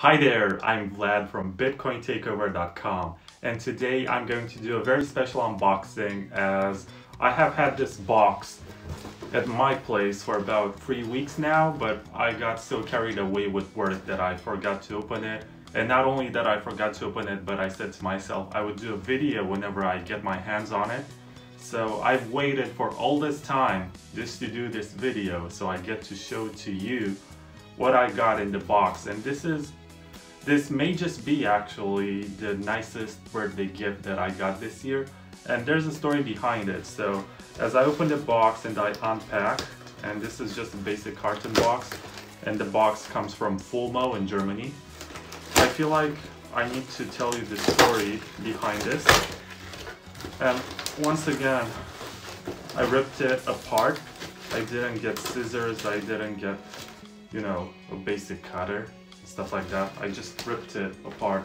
Hi there, I'm Vlad from BitcoinTakeover.com and today I'm going to do a very special unboxing as I have had this box at my place for about three weeks now but I got so carried away with work that I forgot to open it. And not only that I forgot to open it but I said to myself I would do a video whenever I get my hands on it. So I've waited for all this time just to do this video so I get to show to you what I got in the box. And this is this may just be actually the nicest birthday gift that I got this year and there's a story behind it. So as I open the box and I unpack, and this is just a basic carton box and the box comes from Fulmo in Germany. I feel like I need to tell you the story behind this. And once again, I ripped it apart. I didn't get scissors, I didn't get, you know, a basic cutter stuff like that. I just ripped it apart.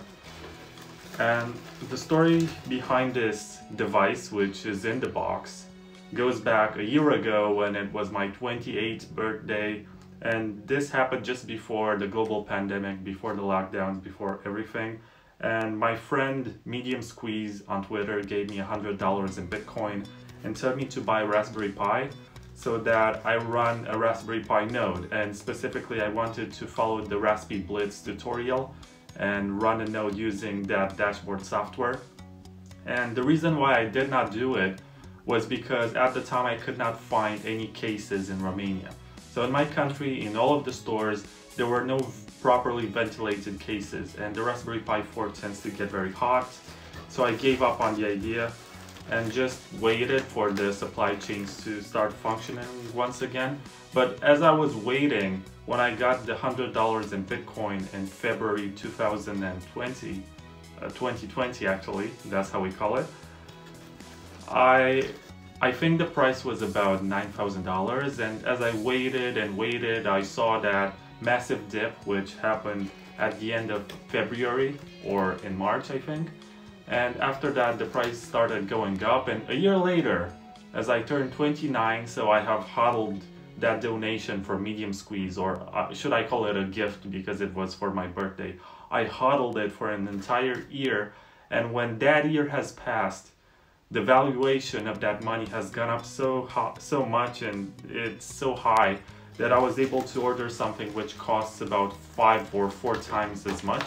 And the story behind this device, which is in the box, goes back a year ago when it was my 28th birthday. And this happened just before the global pandemic, before the lockdowns, before everything. And my friend Medium Squeeze on Twitter gave me $100 in Bitcoin and told me to buy Raspberry Pi so that I run a Raspberry Pi node and specifically I wanted to follow the RaspiBlitz tutorial and run a node using that dashboard software. And the reason why I did not do it was because at the time I could not find any cases in Romania. So in my country, in all of the stores, there were no properly ventilated cases and the Raspberry Pi 4 tends to get very hot. So I gave up on the idea and just waited for the supply chains to start functioning once again. But as I was waiting, when I got the $100 in Bitcoin in February 2020, uh, 2020 actually, that's how we call it, I I think the price was about $9,000 and as I waited and waited, I saw that massive dip which happened at the end of February or in March I think and after that the price started going up. And a year later as I turned 29 so I have HODLed that donation for medium squeeze or uh, should I call it a gift because it was for my birthday. I HODLed it for an entire year. And when that year has passed the valuation of that money has gone up so so much and it's so high that I was able to order something which costs about five or four times as much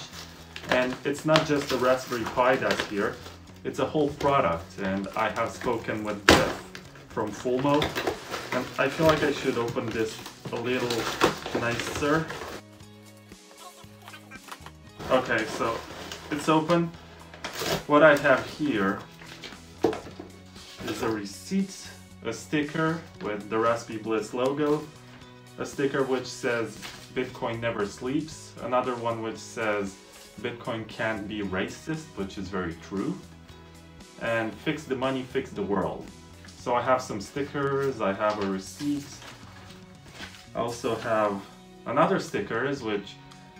and it's not just the Raspberry Pi that's here, it's a whole product. And I have spoken with Jeff from Fulmo. And I feel like I should open this a little nicer. Okay, so it's open. What I have here is a receipt, a sticker with the Raspberry Blitz logo, a sticker which says Bitcoin never sleeps, another one which says Bitcoin can't be racist, which is very true. And fix the money, fix the world. So I have some stickers, I have a receipt. I also have another stickers which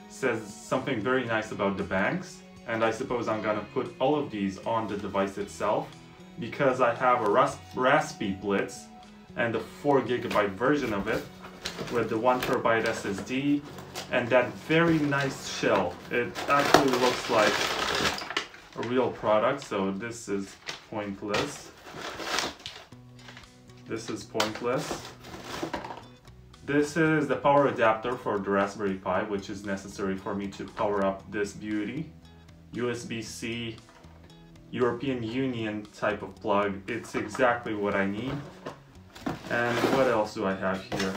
says something very nice about the banks. And I suppose I'm gonna put all of these on the device itself because I have a Ras RaspiBlitz and the 4 gigabyte version of it with the 1 terabyte SSD and that very nice shell. It actually looks like a real product, so this is pointless. This is pointless. This is the power adapter for the Raspberry Pi, which is necessary for me to power up this beauty. USB-C European Union type of plug. It's exactly what I need. And what else do I have here?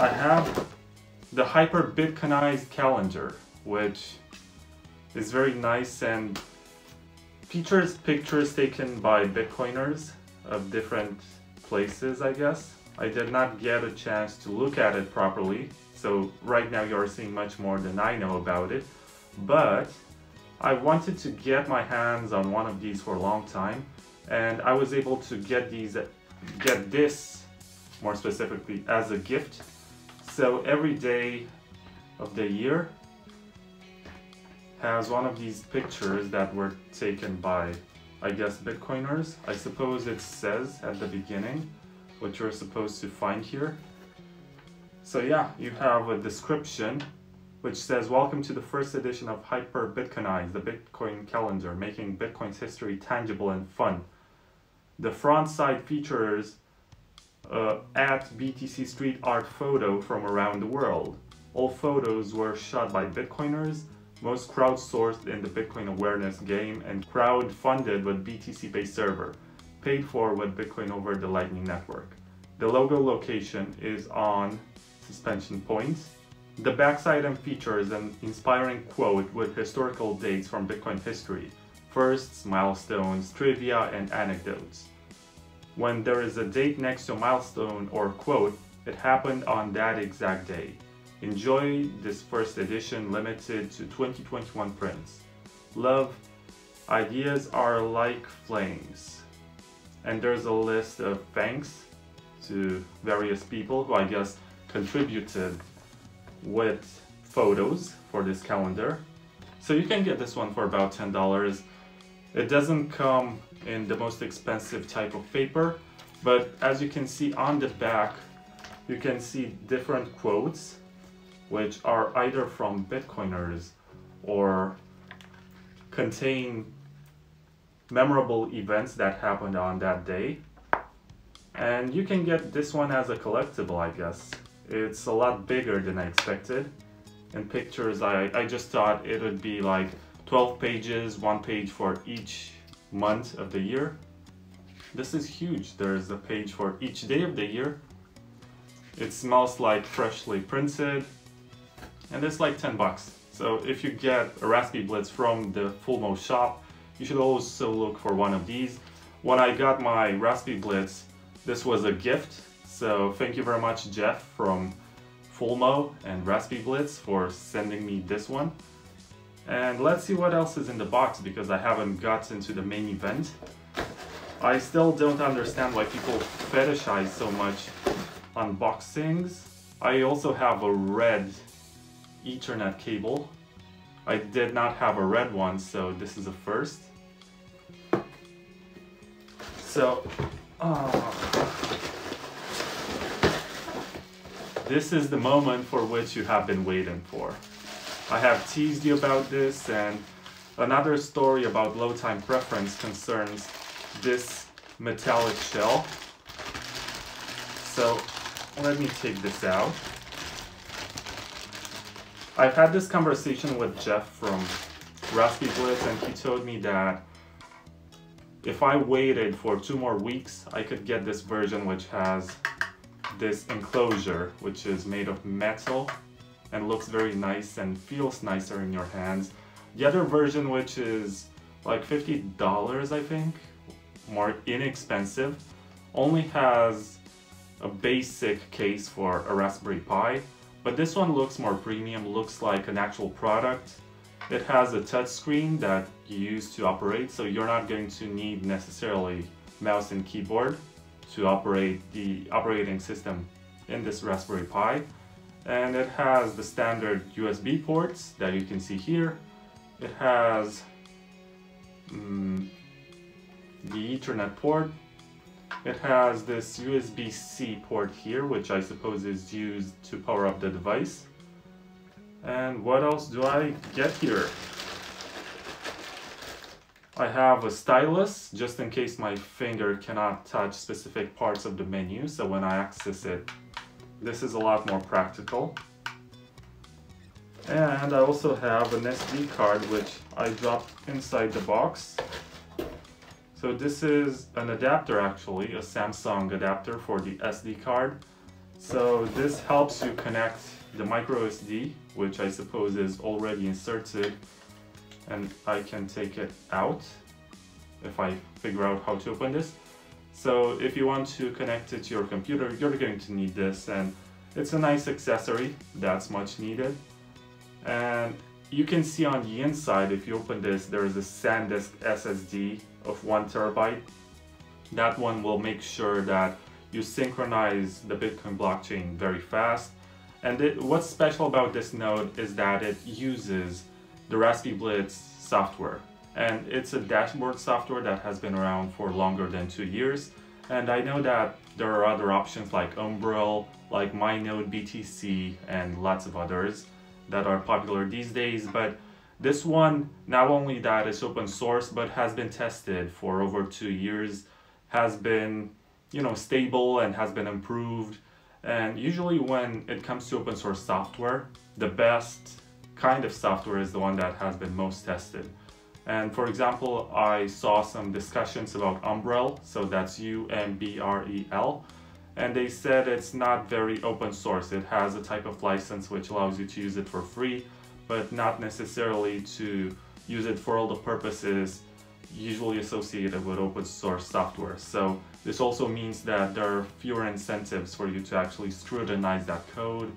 I have the Hyperbitcoinized calendar, which is very nice and features pictures taken by Bitcoiners of different places, I guess. I did not get a chance to look at it properly, so right now you're seeing much more than I know about it. But I wanted to get my hands on one of these for a long time, and I was able to get these, get this more specifically as a gift so every day of the year has one of these pictures that were taken by, I guess, Bitcoiners. I suppose it says at the beginning what you're supposed to find here. So yeah, you have a description which says, Welcome to the first edition of Hyperbitcoinize, the Bitcoin calendar, making Bitcoin's history tangible and fun. The front side features uh, at BTC street art photo from around the world. All photos were shot by Bitcoiners, most crowdsourced in the Bitcoin awareness game and crowd-funded with BTCPay server, paid for with Bitcoin over the Lightning Network. The logo location is on suspension points. The backside and features an inspiring quote with historical dates from Bitcoin history, firsts, milestones, trivia, and anecdotes. When there is a date next to a milestone or quote, it happened on that exact day. Enjoy this first edition limited to 2021 prints. Love, ideas are like flames. And there's a list of thanks to various people who I guess contributed with photos for this calendar. So you can get this one for about $10. It doesn't come in the most expensive type of paper, but as you can see on the back, you can see different quotes which are either from Bitcoiners or contain memorable events that happened on that day. And you can get this one as a collectible, I guess. It's a lot bigger than I expected. In pictures, I, I just thought it would be like 12 pages, one page for each month of the year. This is huge. There's a page for each day of the year. It smells like freshly printed and it's like 10 bucks. So if you get a Raspberry Blitz from the Fulmo shop, you should also look for one of these. When I got my Raspberry Blitz, this was a gift. So thank you very much, Jeff from Fulmo and Raspberry Blitz for sending me this one. And let's see what else is in the box because I haven't gotten to the main event. I still don't understand why people fetishize so much unboxings. I also have a red Ethernet cable. I did not have a red one, so this is a first. So, uh, this is the moment for which you have been waiting for. I have teased you about this and another story about low time preference concerns this metallic shell. So let me take this out. I've had this conversation with Jeff from Raspberry Blitz and he told me that if I waited for two more weeks, I could get this version which has this enclosure, which is made of metal and looks very nice and feels nicer in your hands. The other version, which is like $50, I think, more inexpensive, only has a basic case for a Raspberry Pi but this one looks more premium, looks like an actual product. It has a touchscreen that you use to operate, so you're not going to need necessarily mouse and keyboard to operate the operating system in this Raspberry Pi. And it has the standard USB ports that you can see here. It has um, the Ethernet port it has this USB-C port here, which I suppose is used to power up the device. And what else do I get here? I have a stylus, just in case my finger cannot touch specific parts of the menu, so when I access it, this is a lot more practical. And I also have an SD card, which I dropped inside the box. So this is an adapter actually, a Samsung adapter for the SD card. So this helps you connect the micro SD, which I suppose is already inserted, and I can take it out if I figure out how to open this. So if you want to connect it to your computer, you're going to need this, and it's a nice accessory that's much needed. And you can see on the inside, if you open this, there is a SanDisk SSD of one terabyte. That one will make sure that you synchronize the Bitcoin blockchain very fast. And it, what's special about this node is that it uses the Raspberry Blitz software. And it's a dashboard software that has been around for longer than two years. And I know that there are other options like Umbrel, like MyNode BTC, and lots of others. that are popular these days, but this one, not only that it's open source, but has been tested for over two years, has been, you know, stable and has been improved. And usually when it comes to open source software, the best kind of software is the one that has been most tested. And for example, I saw some discussions about Umbrel, so that's U-M-B-R-E-L, and they said it's not very open source. It has a type of license which allows you to use it for free, but not necessarily to use it for all the purposes usually associated with open source software. So this also means that there are fewer incentives for you to actually scrutinize that code.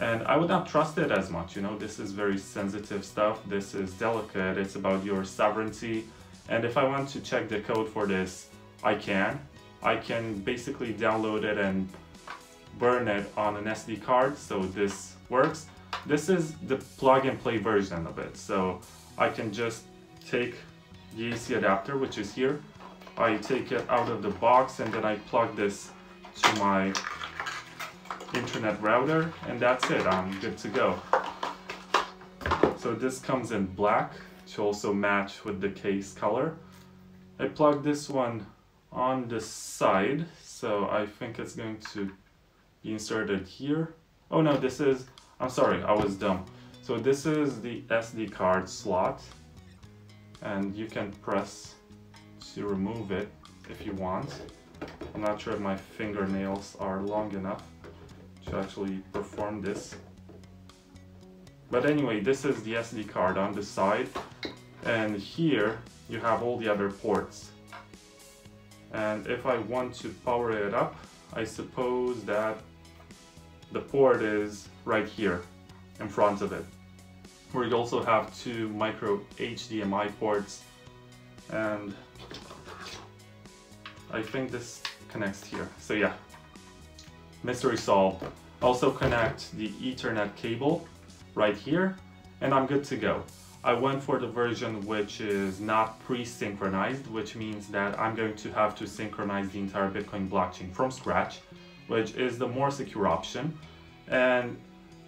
And I would not trust it as much, you know, this is very sensitive stuff, this is delicate, it's about your sovereignty. And if I want to check the code for this, I can. I can basically download it and burn it on an SD card, so this works. This is the plug and play version of it. So I can just take the AC adapter, which is here. I take it out of the box and then I plug this to my internet router and that's it, I'm good to go. So this comes in black to also match with the case color. I plug this one on the side, so I think it's going to be inserted here. Oh no, this is I'm sorry, I was dumb. So this is the SD card slot and you can press to remove it if you want. I'm not sure if my fingernails are long enough to actually perform this. But anyway, this is the SD card on the side and here you have all the other ports. And if I want to power it up, I suppose that the port is right here in front of it. Where you also have two micro HDMI ports and I think this connects here. So yeah, mystery solved. Also connect the ethernet cable right here and I'm good to go. I went for the version which is not pre-synchronized, which means that I'm going to have to synchronize the entire Bitcoin blockchain from scratch which is the more secure option. And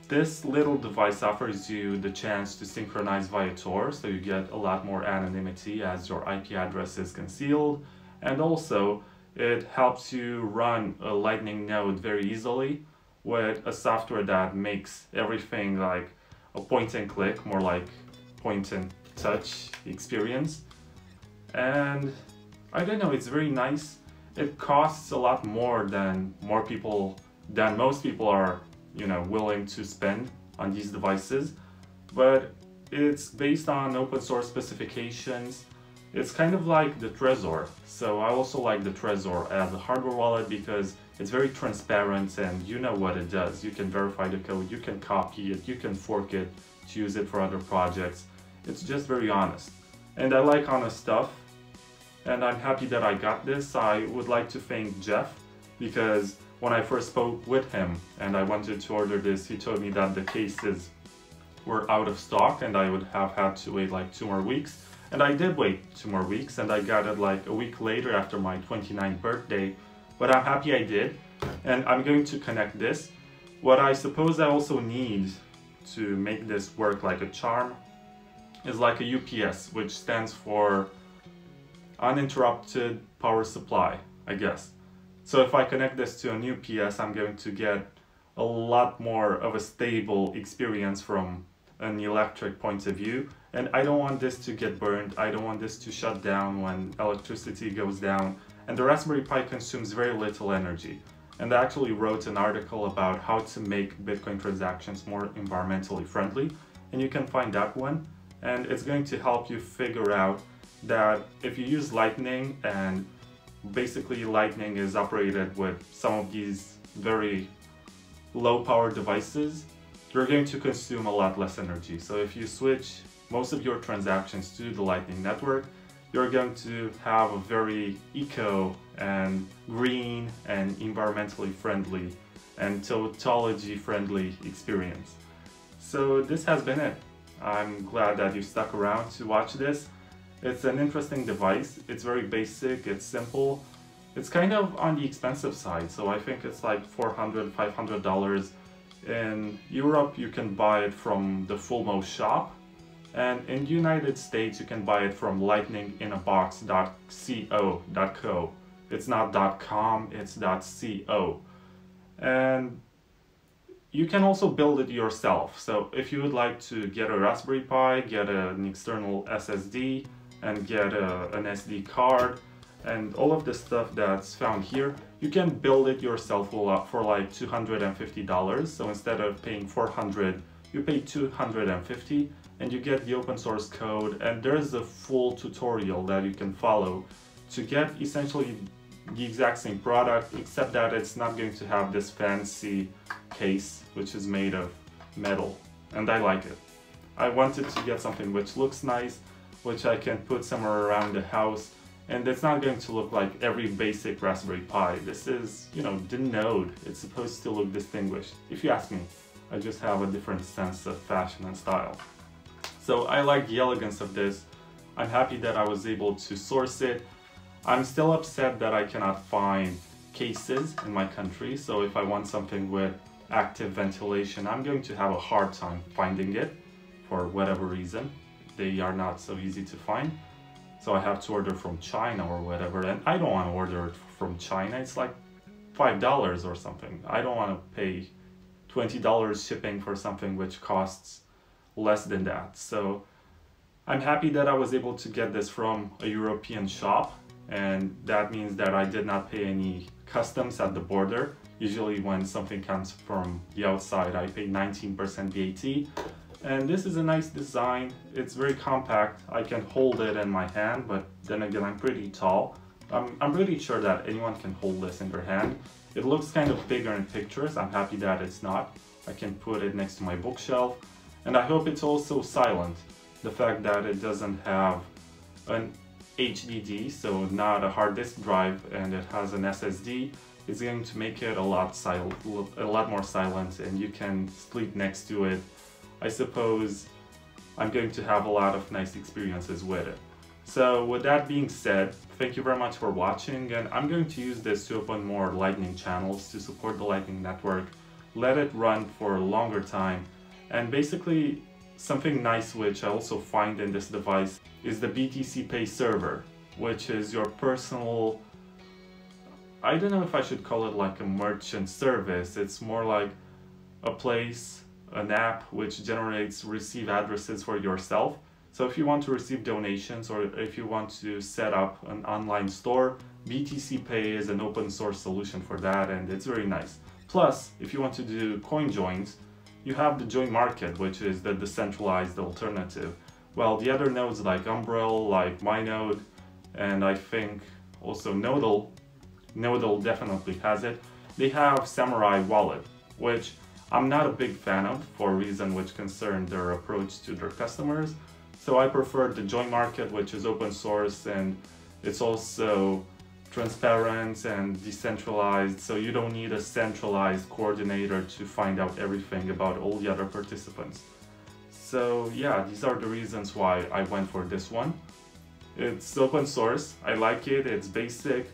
this little device offers you the chance to synchronize via Tor, so you get a lot more anonymity as your IP address is concealed. And also, it helps you run a Lightning node very easily with a software that makes everything like a point and click, more like point and touch experience. And I don't know, it's very nice it costs a lot more than more people than most people are you know willing to spend on these devices but it's based on open source specifications it's kind of like the Trezor so I also like the Trezor as a hardware wallet because it's very transparent and you know what it does you can verify the code you can copy it you can fork it to use it for other projects it's just very honest and I like honest stuff and I'm happy that I got this. I would like to thank Jeff because when I first spoke with him and I wanted to order this, he told me that the cases were out of stock and I would have had to wait like two more weeks. And I did wait two more weeks and I got it like a week later after my 29th birthday. But I'm happy I did. And I'm going to connect this. What I suppose I also need to make this work like a charm is like a UPS, which stands for uninterrupted power supply, I guess. So if I connect this to a UPS, I'm going to get a lot more of a stable experience from an electric point of view. And I don't want this to get burned. I don't want this to shut down when electricity goes down. And the Raspberry Pi consumes very little energy. And I actually wrote an article about how to make Bitcoin transactions more environmentally friendly. And you can find that one. And it's going to help you figure out that if you use Lightning and basically Lightning is operated with some of these very low power devices, you're going to consume a lot less energy. So if you switch most of your transactions to the Lightning Network, you're going to have a very eco and green and environmentally friendly and tautology friendly experience. So this has been it. I'm glad that you stuck around to watch this. It's an interesting device. It's very basic, it's simple. It's kind of on the expensive side, so I think it's like $400, $500. In Europe, you can buy it from the Fulmo shop, and in the United States, you can buy it from lightninginAbox.co.co. It's not .com, it's .co. And you can also build it yourself. So if you would like to get a Raspberry Pi, get an external SSD, and get a, an SD card, and all of the stuff that's found here, you can build it yourself for like $250. So instead of paying 400, you pay 250 and you get the open source code and there's a full tutorial that you can follow to get essentially the exact same product except that it's not going to have this fancy case which is made of metal and I like it. I wanted to get something which looks nice, which I can put somewhere around the house and it's not going to look like every basic Raspberry Pi. This is, you know, the Node. It's supposed to look distinguished. If you ask me, I just have a different sense of fashion and style. So I like the elegance of this. I'm happy that I was able to source it. I'm still upset that I cannot find cases in my country. So if I want something with active ventilation, I'm going to have a hard time finding it for whatever reason. They are not so easy to find. So I have to order from China or whatever. And I don't want to order from China. It's like $5 or something. I don't want to pay $20 shipping for something which costs less than that. So I'm happy that I was able to get this from a European shop and that means that I did not pay any customs at the border. Usually when something comes from the outside I pay 19% VAT and this is a nice design. It's very compact. I can hold it in my hand, but then again, I'm pretty tall. I'm, I'm pretty sure that anyone can hold this in their hand. It looks kind of bigger in pictures. I'm happy that it's not. I can put it next to my bookshelf. And I hope it's also silent. The fact that it doesn't have an HDD, so not a hard disk drive, and it has an SSD, is going to make it a lot, sil a lot more silent and you can sleep next to it I suppose I'm going to have a lot of nice experiences with it. So with that being said, thank you very much for watching and I'm going to use this to open more Lightning channels to support the Lightning Network, let it run for a longer time, and basically something nice which I also find in this device is the BTC Pay server, which is your personal, I don't know if I should call it like a merchant service, it's more like a place an app which generates receive addresses for yourself. So if you want to receive donations or if you want to set up an online store, BTC Pay is an open source solution for that and it's very nice. Plus, if you want to do coin joins, you have the JoinMarket, which is the decentralized alternative. Well, the other nodes like Umbrel, like MyNode, and I think also Nodl, Nodl definitely has it. They have Samurai Wallet, which I'm not a big fan of for a reason which concern their approach to their customers. So I prefer the JoinMarket, which is open source and it's also transparent and decentralized. So you don't need a centralized coordinator to find out everything about all the other participants. So yeah, these are the reasons why I went for this one. It's open source, I like it, it's basic,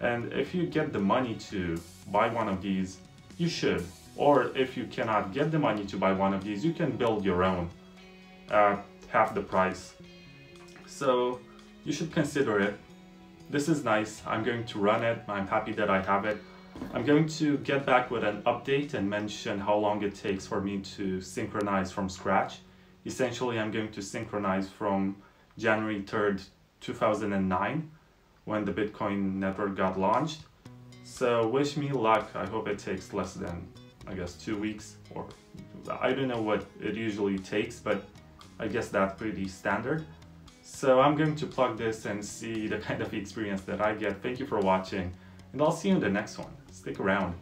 and if you get the money to buy one of these, you should. Or if you cannot get the money to buy one of these, you can build your own at half the price. So you should consider it. This is nice. I'm going to run it. I'm happy that I have it. I'm going to get back with an update and mention how long it takes for me to synchronize from scratch. Essentially, I'm going to synchronize from January 3rd, 2009, when the Bitcoin network got launched. So wish me luck. I hope it takes less than I guess two weeks or I don't know what it usually takes but I guess that's pretty standard. So I'm going to plug this and see the kind of experience that I get. Thank you for watching and I'll see you in the next one. Stick around.